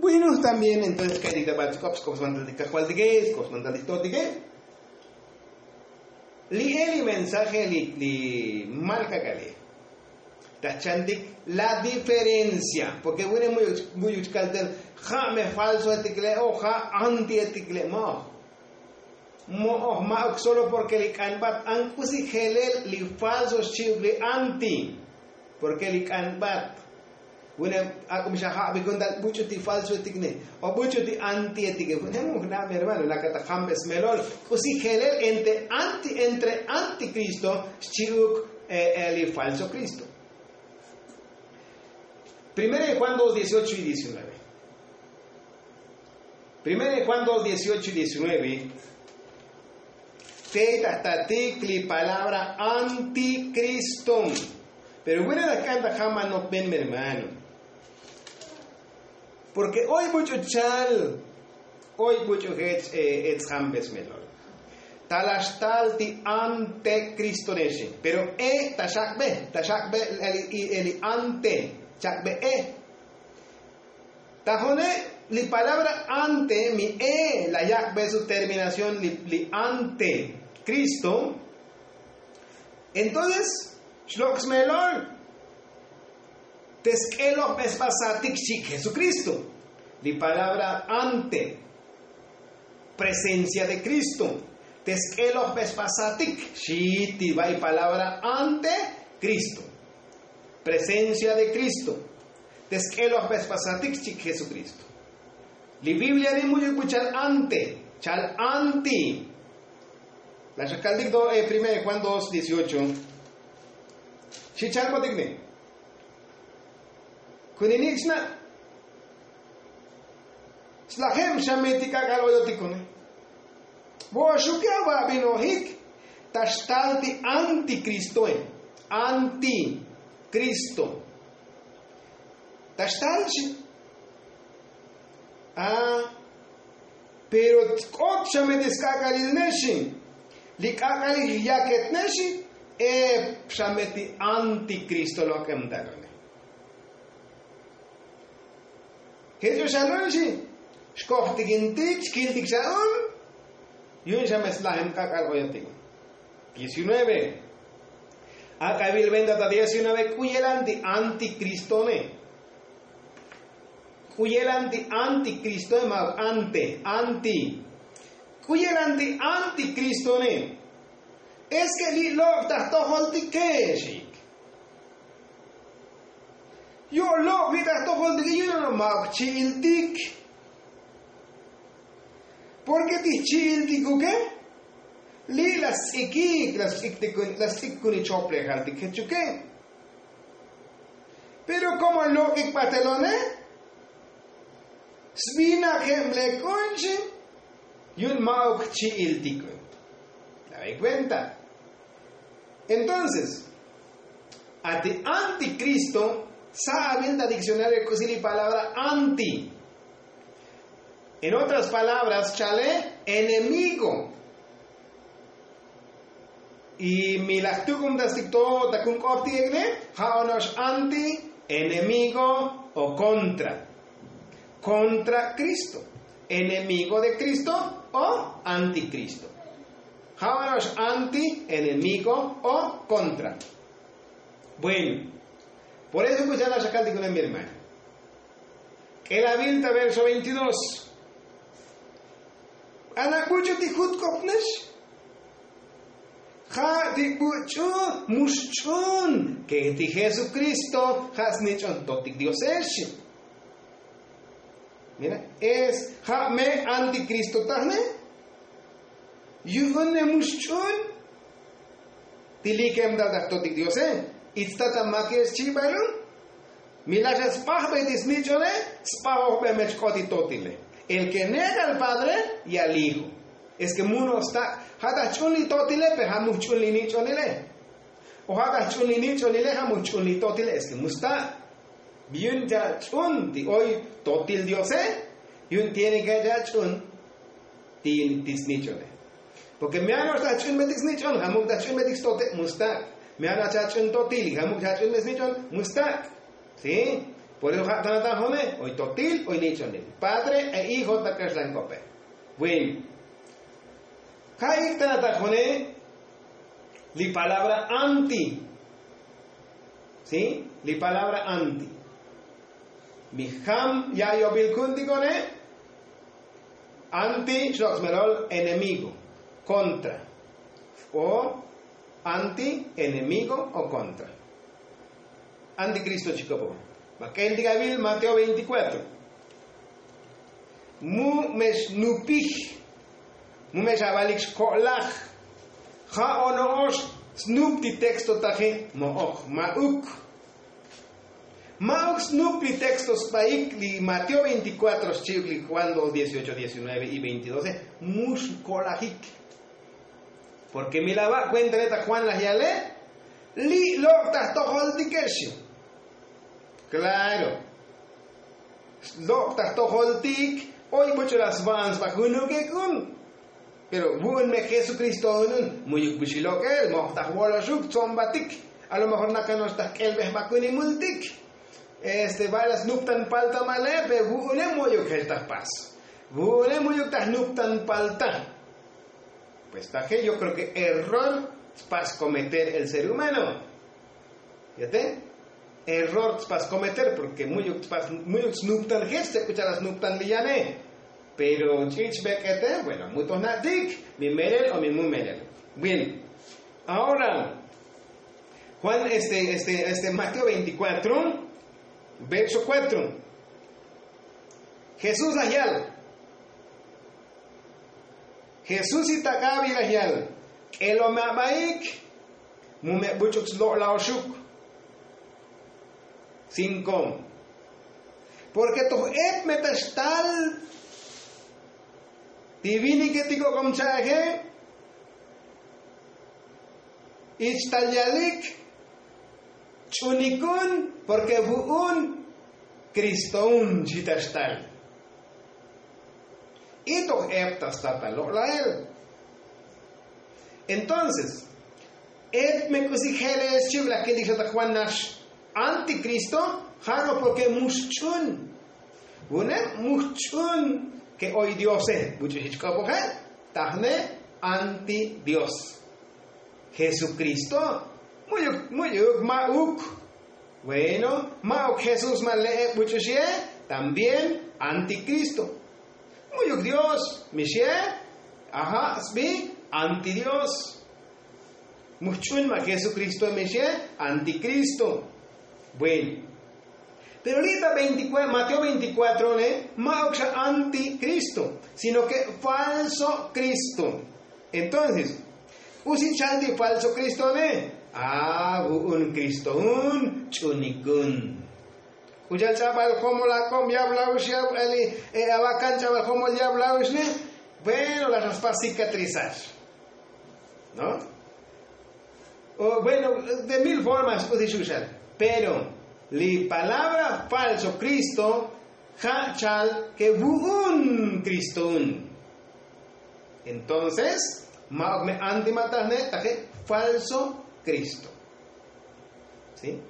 Bueno, también entonces de gays, cos mandal de todo de gay. Li el mensaje li, li marca cale. Tachandik la diferencia, porque bueno muy muy uskalter ja me falso eticle o ja anti eticle mo. Mo oh ma solo porque li kanbat ankusi helel li falso chibli anti. Porque li kanbat Misha ha bi kunda mucho ti falso etigne o mucho ti anti etigne. Wena mo na mi hermano la kata jambes melol. Così helel entre anti entre anticristo chiuk eh, el falso Cristo. Primero de Juan 2, 18 y 19. Primero de Juan 2, 18 y 19. Te tatikli palabra anticristo. Pero bueno, de acá jamás no ven mi hermano. Porque hoy mucho chal, hoy mucho het et jambes melor. Talastalti ante Cristo nese. Pero e tashak be, tashak be el, ante, chak be e. Tajone li palabra ante, mi e, la yak be su terminación li, ante Cristo. Entonces, shloks melor. Tesquelo es pasatik chik Jesucristo. Li palabra ante. Presencia de Cristo. Tesquelo es pasatik. Shiti va palabra ante Cristo. Presencia de Cristo. Tesquelo es pasatik chik Jesucristo. Li Biblia de muy escuchar ante. Chal anti. La shakaldik do eh, primero Juan 2, 18. כונני, שמע, אצלכם שמעתי ככה לא יותיקוני. והשוקע והבנוהיק תשתלתי anticristo. כריסטוין, אנטי כריסטו. Tashtalchi. Ah, pero kot shamedes kakalil neshim. Likakalil yaket neshim. E shameti antikristo lo akemdaro. Que mdaron. Jesús anoche, escogetintik, skiltik shaun, yun siya meslahem kakagoyatik. 19. Akabil venda ta 19, kuyelanti anticristone. Kuyelanti anticristo ma ante, anti. Kuyelanti anticristone. Es que li lo. Yo lo vida todo el día no mag chiltik. Porque ti chiltik qué? Li las iki las iktikun las ikuni chople halti kechuke. Pero como lo ik patelone svina kemle conche yun mag chiltik. ¿La ve cuenta? Entonces, ante anticristo saben la diccionario la palabra anti. En otras palabras, chale, enemigo. Y mi lactucum dasticto tacum coptigne, haonos anti, enemigo o contra. Contra Cristo. Enemigo de Cristo o anticristo. Haonos anti, enemigo o contra. Bueno. Por eso escuché la sacalti con mi hermana. El avilta verso 22. Anakucho ti hut kopnesh. Ja ti bucho mushchun. Que ti Jesucristo has nichon totik Dios esh. Mira, es ja me anticristo tahne. Yuhone mushchun. Tilikem da totik Dios eh. Itztata makes chibalun. Milaja spah betis nichone, spah be mechkoti totile. El que nega al padre y al hijo. Es que uno está, hata chunli totile, pe hamu chunli nichonile. O hata chunli nichonile, hamu chunli totile. Es que musta, bien ya chun, ti hoy totil dios eh, yun tiene que ya chun, tin tis nichone. Porque me han orta chun betis nichon, hamu da chun betis tote, musta. Me han achachun totili, hamu chachun mes nichon, musta. ¿Sí? Por eso tanata jone, hoy totil, hoy nichonil. Padre e hijo takashlan cope. Bueno. Kai tanata jone, li palabra anti. ¿Sí? Li palabra anti. Mi ham ya yo bilkundi kone, anti shoxmerol enemigo, contra. O anti, enemigo o contra. Anticristo chicopo. Maquel Gabil, Mateo 24. Mu mes nupich, mu mes avalix kolach, ha onoos, die texto taje, mook, mauk. Mauk snoop die textos paik, li Mateo 24, chigli, cuando 18, 19 y 22, mus kolachik. Porque mi lava, cuenta neta Juan las yale, li lo tahtohol dikesio. Claro. Lo tahtohol dik, hoy mucho las vans vacuno que kun. Pero buen me Jesucristo nun, muy bushilo que el mohtahwolo shuk zombatik. A lo mejor naka no está kelbes vacuni multik. Este balas nuptan palta male, pe buene moyo que estas pas. Buene moyo tas nuptan palta. Pues taje, yo creo que error para cometer el ser humano. ¿Fíjate? Error para cometer, porque muy muy snuptan geste, escucha las snuptan villane. Pero chich bekete, bueno, mutos natik, mi merel o mi mu merel. Bien, ahora, Juan, este, este, este, Mateo 24, verso 4. Jesús ayal. Jesús itakabi lahyal. Elo mabaik. Mume buchuk lo laoshuk. Cinco. Porque tu et metastal. Divini que tigo comchaje. Istalyalik. Chunikun. Porque buun. Cristoun chitastal. Tu eptas tatalo lael. Entonces, et me kusijele es chibla que dice Juan Nash anticristo, jano porque muchun. Une muchun que hoy Dios es. Mucho hichkopo tahne anti Dios. Jesucristo, muy muy mauk. Bueno, mauk Jesús male mucho también anticristo. Muy Dios, Michel, ajá, sbi, anti Dios. Muchun ma Jesucristo Michel, anticristo. Bueno. Pero ahorita 24, Mateo 24, ¿eh? Mauxa anticristo, sino que falso Cristo. Entonces, usi chanti falso Cristo, ¿eh? Ah, un Cristo, un chunikun. Ujal chaval como la com ya hablamos ya el eh, abacan chaval como ya hablamos ne bueno las raspas cicatrizar ¿no? O, bueno de mil formas puedes usar pero la palabra falso Cristo ha chal que un Cristo entonces antimatarne falso Cristo. ¿sí?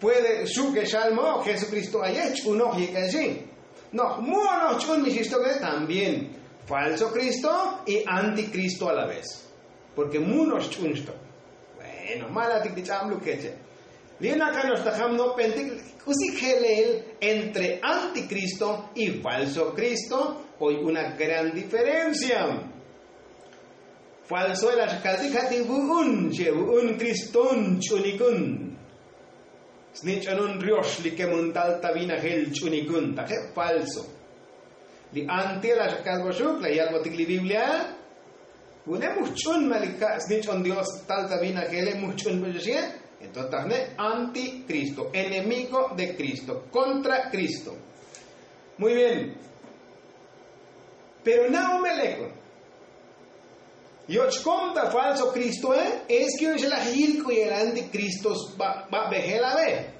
Puede su que salmo Jesucristo haya hecho uno y que. No, mono chun mi que también falso Cristo y anticristo a la vez. Porque munos chunsto. Bueno, mala tikticham lo que Lina acá nos dejamos entre anticristo y falso Cristo, hoy una gran diferencia. Falso un, un chunikun. Snitchanun rios li kemuntal tabina hel chunikun, taje falso. Li ante la shkalboshuk, la yalbo tikli Biblia, une muchun malika snitchon Dios tal muchun entonces tajne anticristo, enemigo de Cristo, contra Cristo. Muy bien. Pero no me lejos. Yoch conta falso Cristo eh? es que es la hilco y el anticristo va a la ve.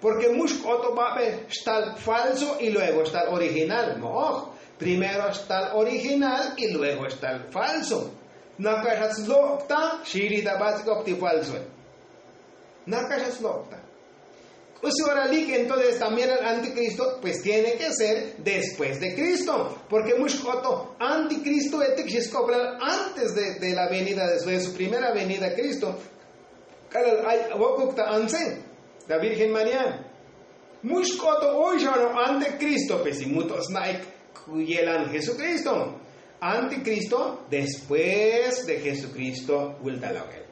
Porque mush otro va está el falso y luego está el original. No, primero está el original y luego está el falso. Nakashats lokta shirita básico opti falso. Nakashats lokta. Usuaralik, entonces también el anticristo, pues tiene que ser después de Cristo. Porque mucho anticristo etik es cobrar antes de, de, la venida, de su primera venida Cristo. La Virgen María. Mushkoto hoy ya no anticristo, pues y mutos cuyelan Jesucristo. Anticristo después de Jesucristo, Wiltalogel.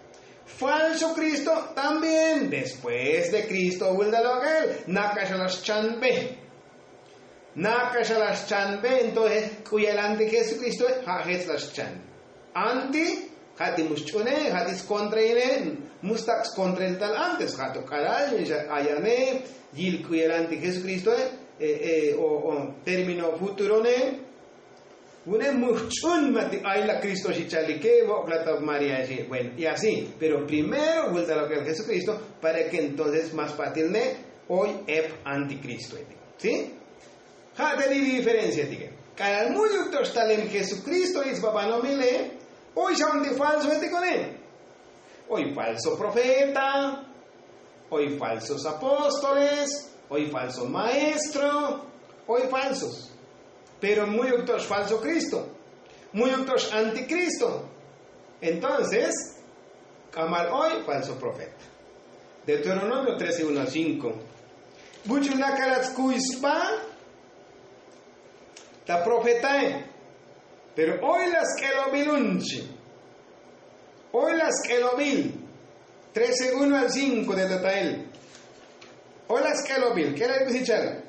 Falso Cristo también después de Cristo Wiltalogel. Nakashalas chanbe. Nakashalas chanbe, entonces cuya anti Jesucristo es las chan. Anti, hati muschune, hatis contra ine, mustax contra el tal antes, hato caral, ayane, yil cuya anti Jesucristo, eh, eh, o, o término futuro muchun mati ay la Cristo chichalique plata María bueno y así. Pero primero vuelta a lo que es Jesucristo para que entonces más fácil hoy ep anticristo ¿sí? ha de diferencia tige cada muy doctor en Jesucristo es papá no mile hoy ya un falso este con él. Hoy falso profeta. Hoy falsos apóstoles. Hoy falso maestro. Hoy falsos pero muy otros falso Cristo, muy otros anticristo. Entonces, Kamal hoy, falso profeta. Deuteronomio 13, 1 al 5. Buchunakarat kuispa, ta profetae, pero hoy las que lo hoy las que lo vil, 13, 1 al 5 de Tatael. Hoy las que lo vil, ¿qué le dice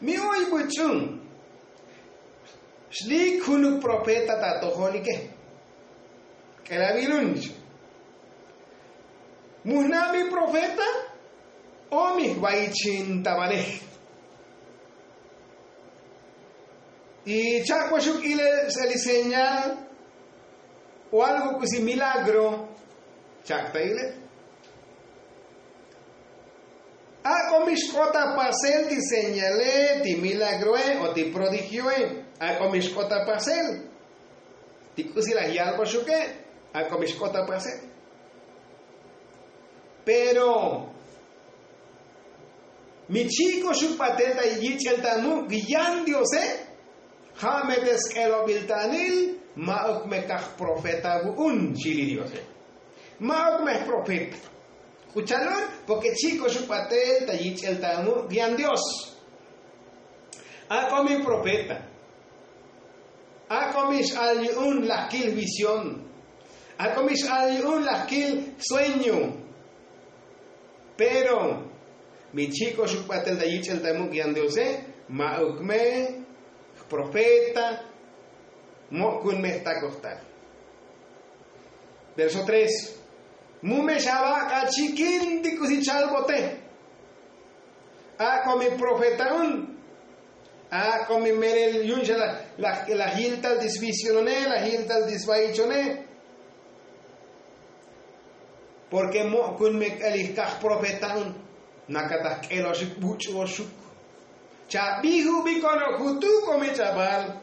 Mi hoy buchun, Shlik hunuk profeta tato holike. Kela bilunj. Muhnami profeta omi. Y Chakwashuk ile se le señala o algo que si milagro. Señalé, ti milagroe o ti prodigioe a komishkota pasel. Tikusi la hial shuke, a komishkota pasel. Pero mi chico su patenta y yichel tamu guian Dios eh hametes elo biltanil mauk mekach profeta un chili Dios eh mauk me profeta. Escucharon porque chico su patenta y yichel tamu guian Dios. A mi profeta Akomish al un lakil visión. Akomish al un lakil sueño. Pero mi chico su patel de yichel temu guiandose maukme profeta mokun me está costar. Verso 3. Mume shaba kachikin dikusichal bote. Ako mi profeta un Ah, come merel yunja la la la hiltal disvisionone, la hiltal disvaichone. Porque mo kun me elikah profetaun nakata keloshik bucho shuk. Cha bihu bikono kutu come chabal.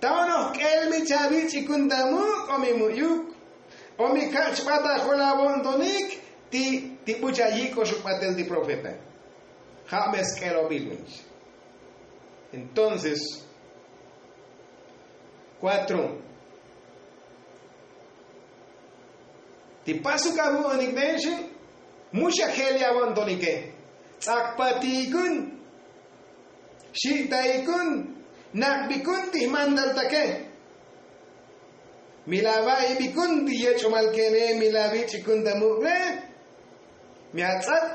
Tawano kelmi chabi chikundamu come muyuk. Omi kach pata kolabontonik ti ti bucha yiko shuk patel di profeta. James kelo bilwinch. Entonces, cuatro. Ti pasu kabu onikneshe, musha heli abandonike. Akpatikun, shitaikun, nakbikun ti mandal take. Milabai bikun ti yecho malkene, milabi chikun damukne. Miatzak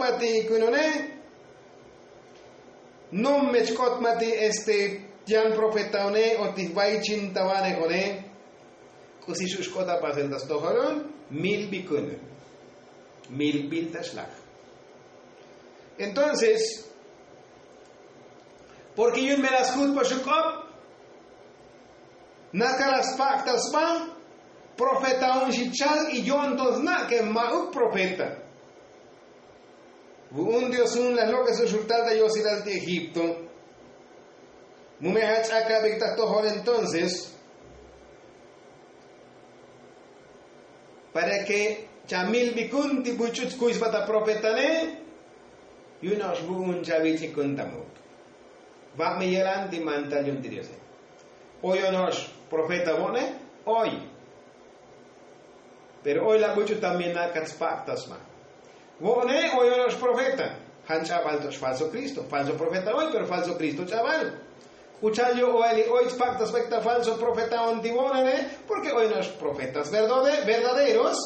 non mechkot mati este jan profetaone o tihvaichin tavane kone kusi shushkota pasentas toharon mil bikun mil biltaslach entonces porque yun me las hut pashukop nakalas factas ba profeta un shichal y yo entonces na que mauk profeta un las locas su de yo ir al de Egipto. Mumehach acá victas tohor entonces. Para que chamil bikun ti buchut kuis bata profetane. yunos bugun chavichi kuntamuk. Va me yelan di mantal yun Dios. Hoy nos profeta bone, hoy. Pero hoy la mucho también na pactas ma. Bone, hoy nos profeta. Han chaval falso Cristo. Falso profeta hoy, pero falso Cristo chaval. Escuchayo hoy, hoy pactas vecta falso profeta antibonane, porque hoy nos profetas verdaderos.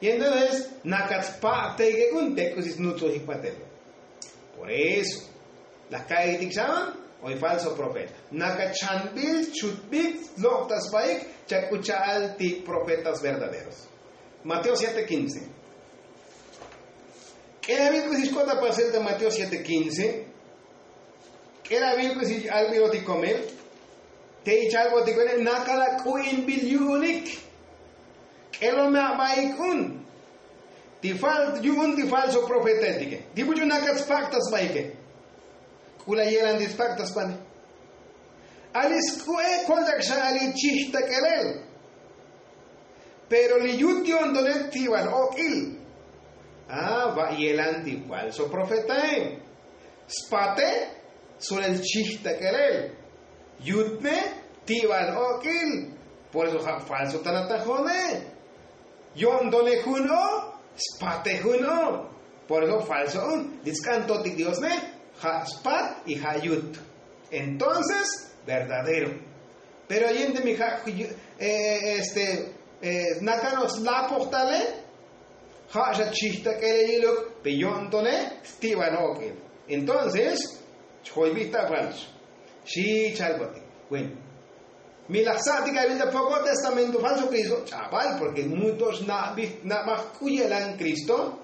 Y entonces, nakatspa tegegunte, kusis nuto hipatelo. Por eso, las calles dixaban, hoy falso profeta. Nakachanbil, chutbik, loktas baik, chakuchal ti profetas verdaderos. Mateo 7:15. ¿Qué era bien que si para hacer de Mateo 7:15? ¿Qué era que si algo de comer? Te echa algo de comer, nakala kuin bil yunik. ¿Qué lo me abaikun? Ti fal yun ti falso profetétique. Di buju nakats pactas baike. Kula yelan dis pactas pane. Alis kue koldak sha ali chihta kelel. Pero li yution donet tiwan okil. Ah, va yelan ti falso profetae. Spate sobre el chihta kelel. Yutne tiwan okil. Por eso falso tanatajone. Yon done kuno spate huno. Por eso falso un. Discanto Dios ne. Ha spat y ha yut. Entonces, verdadero. Pero ahí en mi eh, este, eh, la portale. Ha chista yiluk. Peyontone. Stivan okil. Entonces, choy vista falso. Sí, chalbati. Bueno. Milaxática del poco testamento falso Cristo, chaval, porque muchos na, na en Cristo,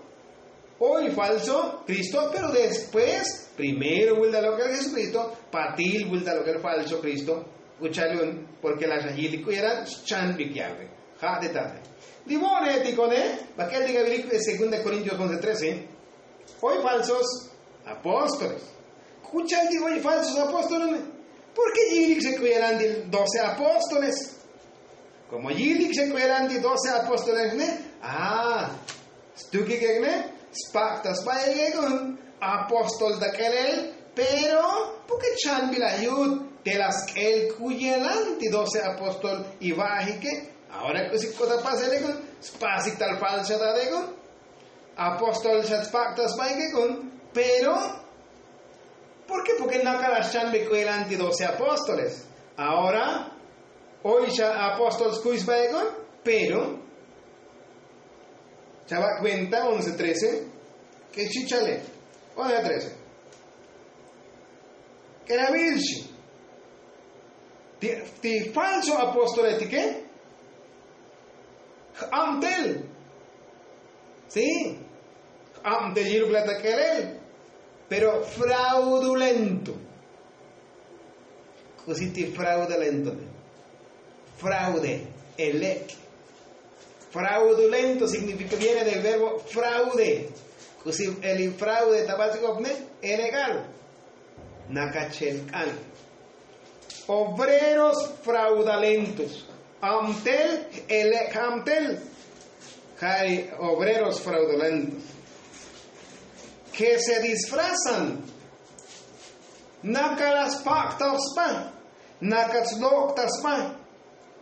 hoy falso Cristo, pero después, primero vuelve lo que es Jesucristo, patil vuelve lo que es falso Cristo, escuchale porque las agílico eran chan biquiarre, ja de tarde. Dimone ético, ¿eh? Aquel diga de 2 Corintios 11, 13, hoy falsos apóstoles. Escucha, digo, hoy falsos apóstoles, ¿Por qué Yilik se cuidarán de 12 apóstoles? Como Yilik se cuidarán de 12 apóstoles, ¿no? Ah, ¿tú qué crees? Spactas para el apóstol de aquel, pero, ¿por qué chan ayud de las que el cuidarán de 12 apóstoles y que Ahora que si cosa pasa, digo, spasic tal falsa, digo, apóstol se spactas para el pero, ¿Por qué? Porque Nakarashan delante 12 apóstoles. Ahora, hoy ya apóstoles Kuisbaegon, pero, ya va cuenta 11-13, que chichale, 11-13. Que era Virgi. Ti falso apóstol qué? Amtel. ¿Sí? Plata que él pero fraudulento. Così ti fraudulento. Fraude, elec. Fraudulento significa, viene del verbo fraude. Così el fraude tabásico es legal. Nakachelkan. Obreros fraudulentos. Amtel, amtel. Hay obreros fraudulentos que se disfrazan. Nakalas pa, pa,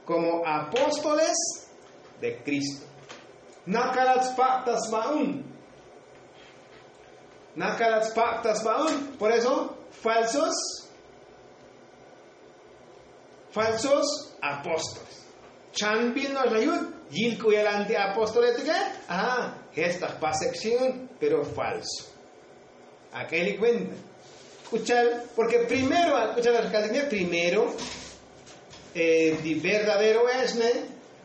como apóstoles de Cristo. Nakalas pactas baun. Nakalas pactas baun. Por eso, falsos, falsos apóstoles. Chanpil nos ayuda. Yilku el antiapóstol Ah, esta pasección, pero falso aquel cuenta. Escuchar, porque primero, escuchar la academia, primero, eh, de verdadero es,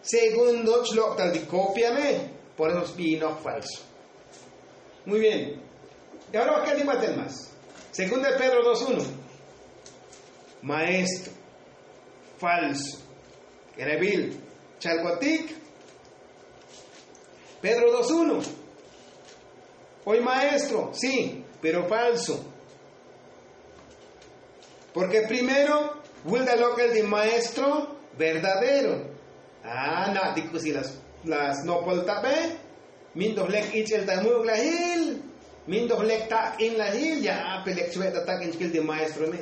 segundo, tal de copiame, por eso vino falso. Muy bien. Y ahora, ¿qué dice más? Segundo de Pedro 2.1. Maestro, falso, Erevil, Chalcotic, Pedro 2.1. Hoy maestro, sí, pero falso. Porque primero, vuelve lo que de maestro verdadero. Ah, no, digo si las, las no poltabe, mintos lek ich el tamug la hil, Mindo lecta in la hil ya pelek chwe tatak in de maestro me.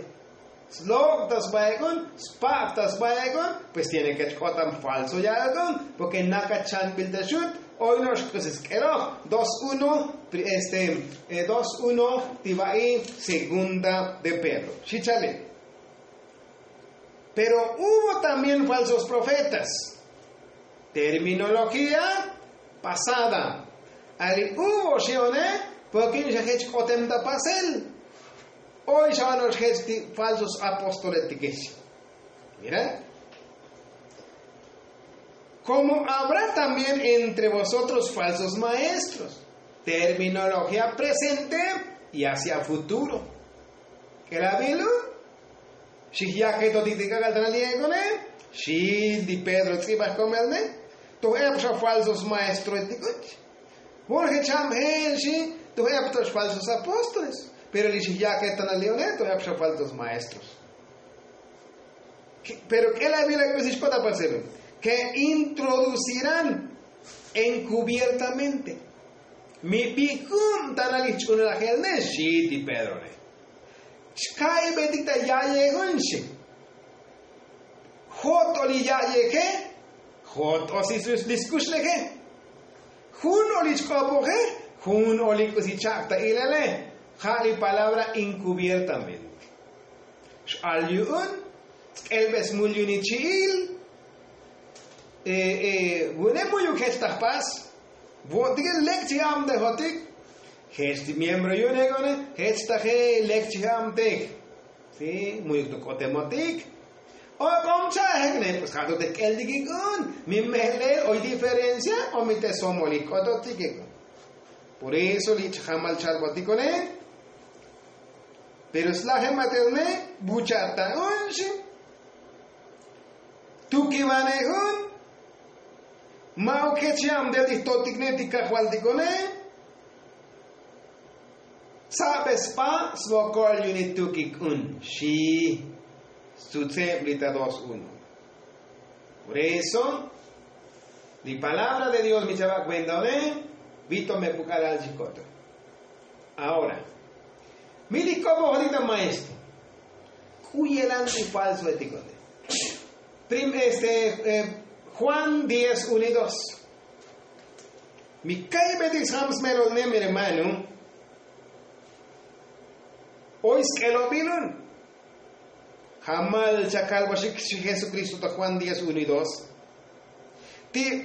Slog tas baegon, spak tas baegon, pues tiene que chotam falso ya agon, porque naka chan bil de shoot, hoy nos pues quiero 2-1, este, eh, 2-1, Tibaí, segunda de Pedro. Chichale. Pero hubo también falsos profetas. Terminología pasada. Ali hubo, ¿sí o no? Porque no se cotem da pasel. Hoy van los falsos apóstoles de Mira. Como habrá también entre vosotros falsos maestros. Terminología presente y hacia futuro. ¿Qué la Biblia? Shihya to titika galtana liegone, shi di Pedro tzibas comelne, to epsha falsos maestros. Jorge cham hen shi, to eptos falsos apóstoles. Pero li shihya que tan leone, to epsha falsos maestros. Pero que la Biblia que se para hacer? Que introducirán encubiertamente. Mi picum tan alichun la gelne, shi di Pedro ne. Sky betikta yaye gunshi. Hot oli yaye ke? Hot osi sus diskus leke? Hun oli chkopo ke? Hun oli kusi chakta ilele. Jali palabra encubiertamente. Al yun, elbes mulyuni chiil, Wune muyu kestas pas, Votige lekti am de hotik, Hesti miembro yo negone, hesta he lekcham tek. Sí, muy tocotemotik. O comcha hegne, pues jado de kel digigun. Mi mele hoy diferencia o mi te somoli koto tikiko. Por eso li chamal chalbotikone. Pero es la gematerne buchata unshi. Tu que vanehun. Mao que cham de distotiknetika jualdikone. Sabes pa svokol unitukik un. Shi. Sutse blita 2-1. Por eso, la palabra de Dios me chava cuenta de Vito me pucara al chicoto. Ahora, mili como ahorita maestro. Cuyelante y falso. Prim, este, eh, Juan 10, 1 y 2. Mi kai betis hams mero ne mi hermano. Es que lo vieron. Hamal chakal bashik Jesucristo ta Juan 10, 1 y 2. Ti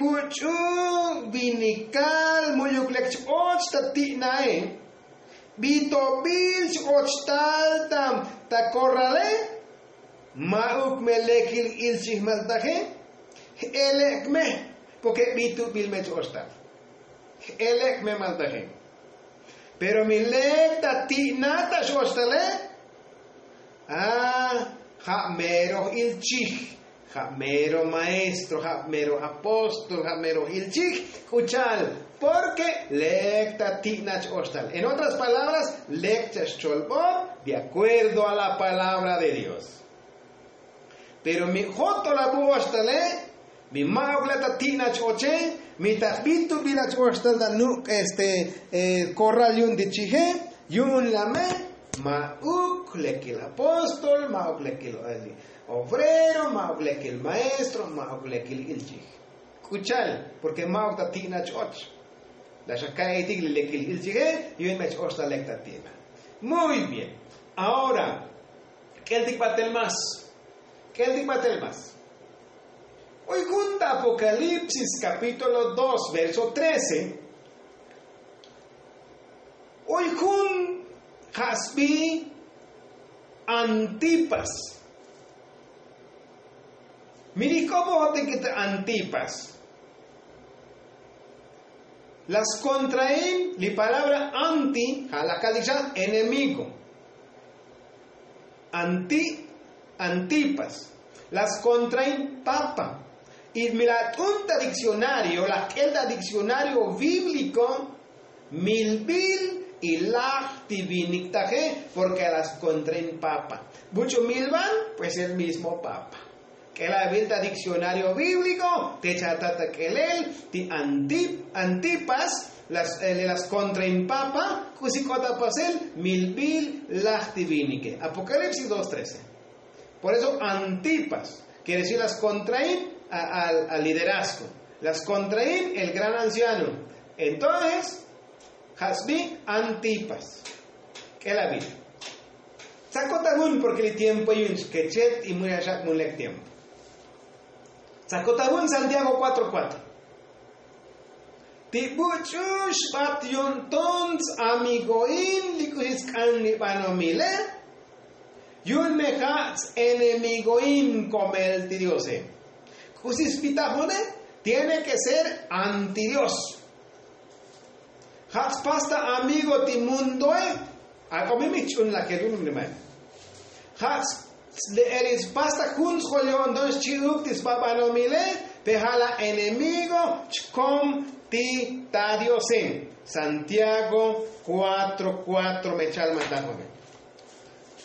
nae. Bito bilch och tal tam ta corrale. Mauk melekil ilchih maltaje. Elek me. Porque bitu bil mech ostal. Elek me maltaje. Pero mi lecta ti nata shostale. Ah, jamero il chich. Jamero maestro, jamero apóstol, jamero il chich. Cuchal. Porque lecta ti nach ostal. En otras palabras, lecta cholbot de acuerdo a la palabra de Dios. Pero mi joto la bu ostale, mi maugleta ti nach oche, mi tabitu bilach ostal da nuk este eh, corral yun de chije, yun lame, mauk lekil apóstol, mauk eh, obrero, mauk lekil maestro, mauk lekil ilchij. Escuchal, porque mauk ta ti nach och. La lekil ilchije, yun mech ostal lekta tina. Muy bien. Ahora, ¿qué el? ¿Qué el patel más? Hoy junta Apocalipsis capítulo 2, verso 13. Hoy jun hasbi antipas. Miri cómo te antipas. Las contraen la palabra anti, a la calidad enemigo. Anti, antipas. Las contraen papa. Y mira, punta diccionario, la kelda diccionario bíblico, milbil y la porque las contraen papa. Mucho milban, pues el mismo papa. Que la Biblia diccionario bíblico, te chatata que él, ti antip, antipas, las, eh, las contraen papa, Cusikota pasel, milbil lachtivinike. Apocalipsis 2.13. Por eso Antipas, quiere decir las contraín al liderazgo. Las contraín el gran anciano. Entonces, Hasbi Antipas. ¿Qué la vida? Sacotagun porque el tiempo y un sketchet y muy allá muy tiempo. Sacotagun Santiago 4.4. Tibuchush bation tons amigoin likuhiskan ni panomile. Yun mejats enemigoin como el tidiose. Kusis pitajone tiene que ser antidios. Hats pasta amigo timundoe. Akomimich un la que un man. Hats eres pasta kuns jolyon dos chiuktis papanomile. Pejala enemigo chkom ti tadiosen. Santiago 4.4 mechal matajome.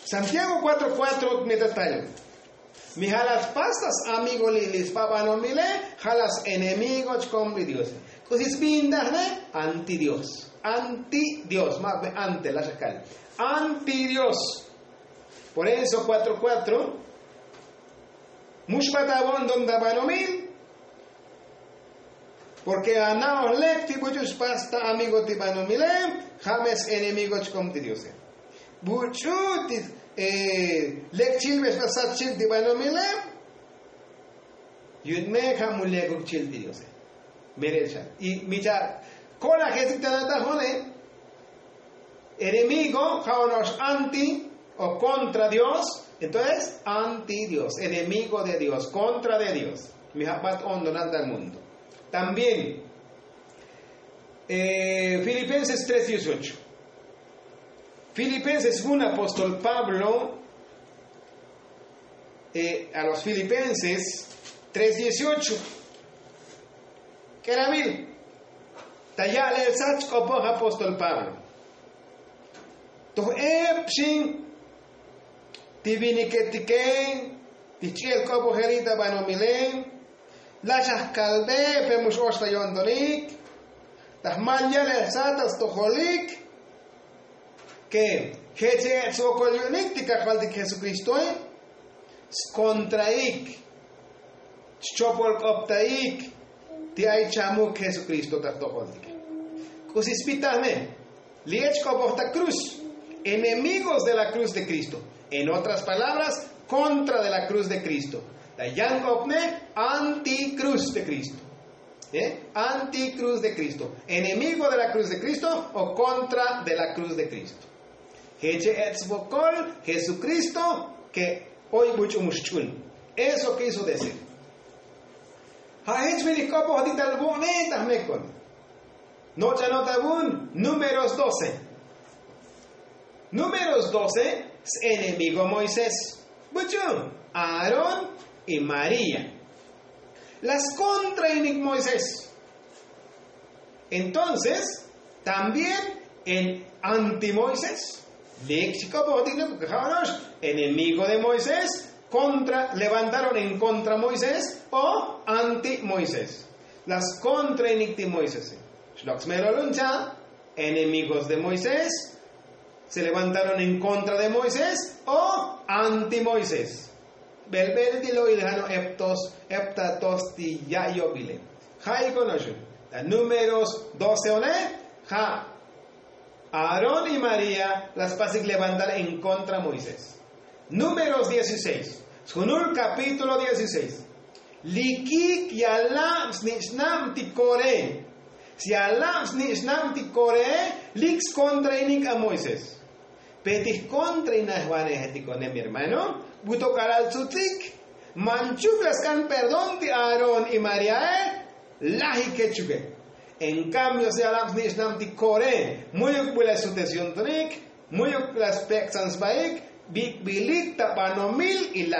Santiago 4.4 metatal. Mi jalas pastas amigo lilis papanomile. Jalas enemigos chkom Dios. Kusis bindahne anti Dios. Anti Dios. Más ante la sacal. Anti Dios. Por eso 4.4. Mushpatabon donde banomil. Porque anaos lecti buchus pasta amigo tibano milem, james enemigos com Dios. Buchutis eh, lectil ves pasat chil tibano milem, yudme jamulego chil Dios. Merecha. Y micha, cola que se te da jone, enemigo, jaunos anti o contra Dios, entonces anti Dios, enemigo de Dios, contra de Dios. Mundo. También, eh, Filipenses 3:18. Filipenses, un apóstol Pablo eh, a los Filipenses 3:18. ¿Qué era mil? Tayale el sach apóstol Pablo. Tu Τι βινικετική, τη τσίρκο που χαιρείται πανομιλή, να σας καλτέ, είπε μου σώστα γιοντορίκ, τα χμάνια λεσάτα στο χολίκ, και έτσι έτσι ο κολλιονίκ, τι καχβάλτηκε Χεσού Χριστό, σκοντραίκ, σκοπολκοπταίκ, τι αίτσα μου Χεσού Χριστό ταυτόχολτηκε. Κουσίσπιτα με, λίγε κοπόχτα κρούς, enemigos de la cruz de En otras palabras, contra de la cruz de Cristo. Yankopne, anticruz de Cristo. ¿Eh? Anticruz de Cristo. Enemigo de la cruz de Cristo o contra de la cruz de Cristo. Jesucristo, que hoy mucho muchun. Eso quiso decir. Nocha notabun, números 12. Números 12 es enemigo Moisés. Mucho. Aarón y María. Las contra Moisés. Entonces, también en anti-Moisés, enemigo de Moisés, contra, levantaron en contra Moisés o anti-Moisés. Las contra Moisés. Enemigos de Moisés, se levantaron en contra de Moisés o anti-Moisés. Belberdilo y lejano eptos, eptatos ti ya yobile. Jai conosce. Números 12 one, ja. Aarón y María las pasig levantar en contra Moisés. Números 16. Sunul capítulo 16. Likik yalam snishnam ti kore. Si alam snishnam ti kore, lix contra a Moisés. Petis contra inahwane con mi hermano. Buto karal tzutik. Manchuflas kan perdón de Aarón y María. Lahi kechuke. En cambio, se alam snishnam ti kore. Muy buena sucesión tonik. Muy las pexans baik. Big bilik tapanomil y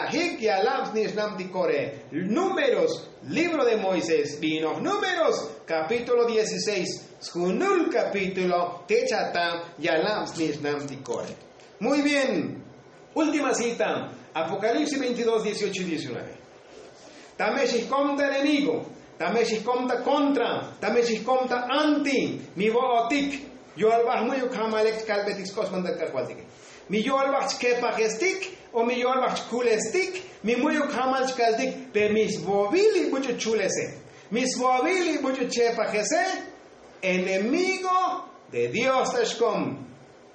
ti kore. Números. Libro de Moisés. Vino. Números. Capítulo 16. Junul capítulo Snishnam Tikore. Muy bien. Última cita. Apocalipsis 22, 18 y 19. Tameshis contra enemigo. Tameshis contra contra. Tameshis contra anti. Mi bootik. Yolbach muy kamalek kalbetis kosmanda kakwaltik. Mi yolbach kepagestik o mi yolbach kulestik, mi muy kamal kaldik pe mis bobili mucho chulese. Mis bobili mucho chepagese, enemigo de Dios tashkom.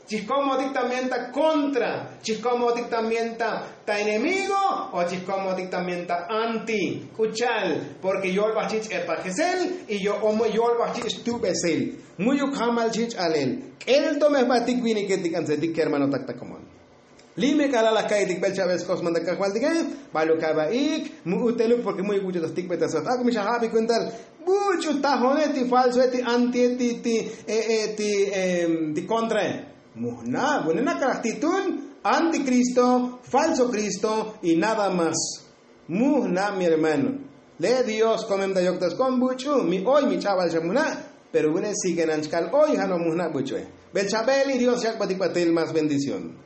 Chiscomo dictamenta contra, chiscomo dictamenta ta enemigo o chiscomo dictamenta anti, porque yo el bachich epagesel y yo omo yo el bachich tubesel. Muy ukamal chich alel. El tome batik vini que dikan se dik hermano takta komon. Lime kala la kai dik bel dik balu ik mu utelu porque muy mucho das tik betasat. Ako mi shahabi kuntal mucho tajoneti falso eti anti ti eti ti contra. Muhna, buena actitud, anticristo, falso Cristo y nada más. Muhna, mi hermano. Le Dios comem da yoktas con buchu, mi hoy mi chaval shamuna, pero bueno siguen anchkal hoy hano muhna buchu. Bel chabeli Dios yak patil más bendición.